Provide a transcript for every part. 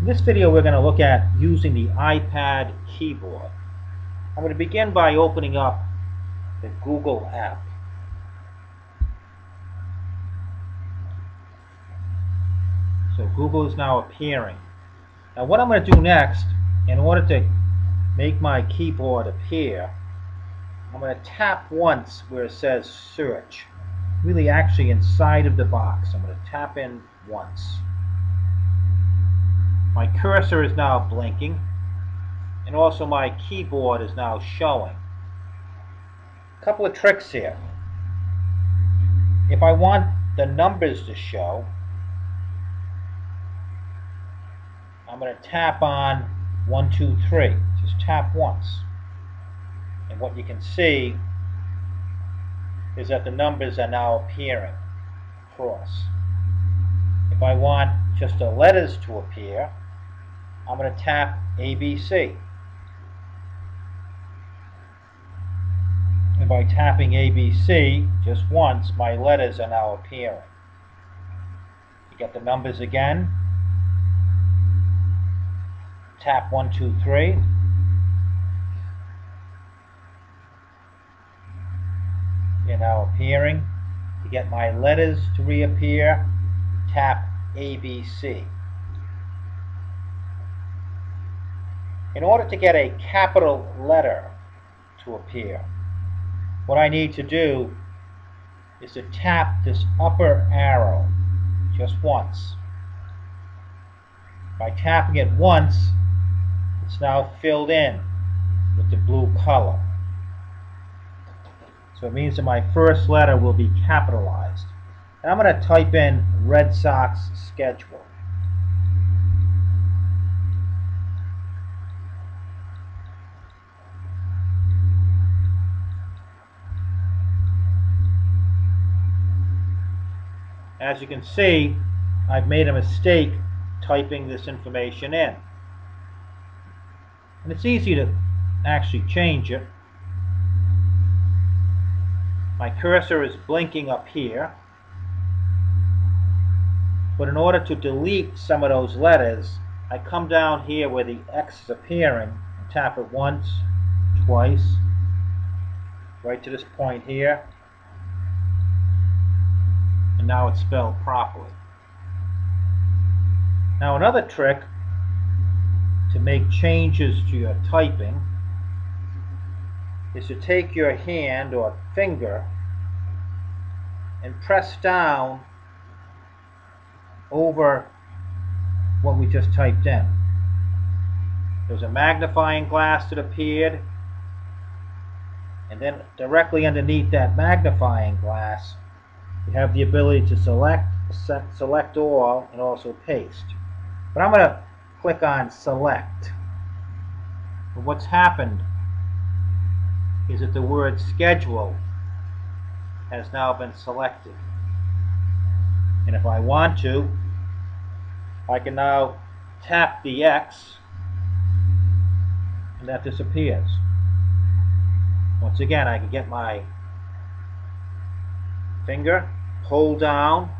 In this video we're going to look at using the iPad keyboard. I'm going to begin by opening up the Google app. So Google is now appearing. Now what I'm going to do next, in order to make my keyboard appear, I'm going to tap once where it says search. Really actually inside of the box. I'm going to tap in once. My cursor is now blinking and also my keyboard is now showing. A couple of tricks here. If I want the numbers to show, I'm going to tap on 1, 2, 3. Just tap once. And what you can see is that the numbers are now appearing across. If I want just the letters to appear, I'm going to tap ABC. And by tapping ABC just once, my letters are now appearing. You get the numbers again. Tap 1, 2, 3. They're now appearing. To get my letters to reappear, tap ABC. In order to get a capital letter to appear, what I need to do is to tap this upper arrow just once. By tapping it once, it's now filled in with the blue color. So it means that my first letter will be capitalized. And I'm going to type in Red Sox schedule. As you can see, I've made a mistake typing this information in. And it's easy to actually change it. My cursor is blinking up here. But in order to delete some of those letters, I come down here where the X is appearing and tap it once, twice, right to this point here and now it's spelled properly. Now another trick to make changes to your typing is to take your hand or finger and press down over what we just typed in. There's a magnifying glass that appeared and then directly underneath that magnifying glass you have the ability to select, select all, and also paste. But I'm going to click on select. But what's happened is that the word schedule has now been selected. And if I want to, I can now tap the X and that disappears. Once again, I can get my finger, pull down.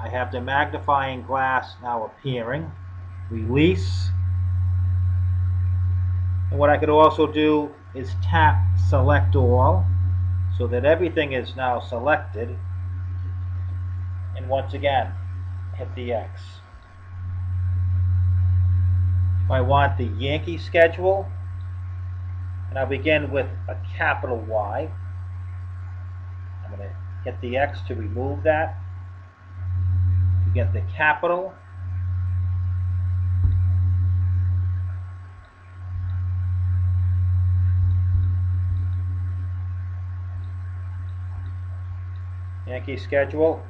I have the magnifying glass now appearing. Release. And what I could also do is tap select all so that everything is now selected. And once again, hit the X. I want the Yankee schedule, and I'll begin with a capital Y, I'm going to Get the X to remove that. To get the capital. Yankee schedule.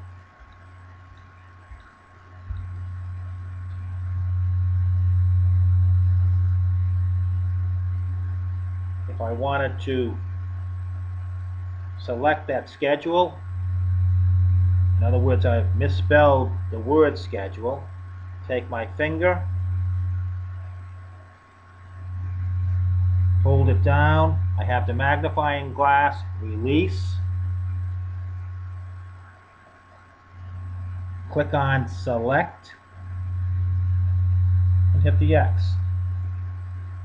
I wanted to select that schedule. In other words, I've misspelled the word schedule. Take my finger, hold it down. I have the magnifying glass, release. Click on select. And hit the X.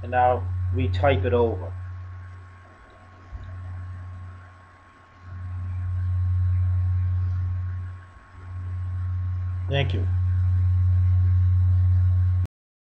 And now retype it over. Thank you.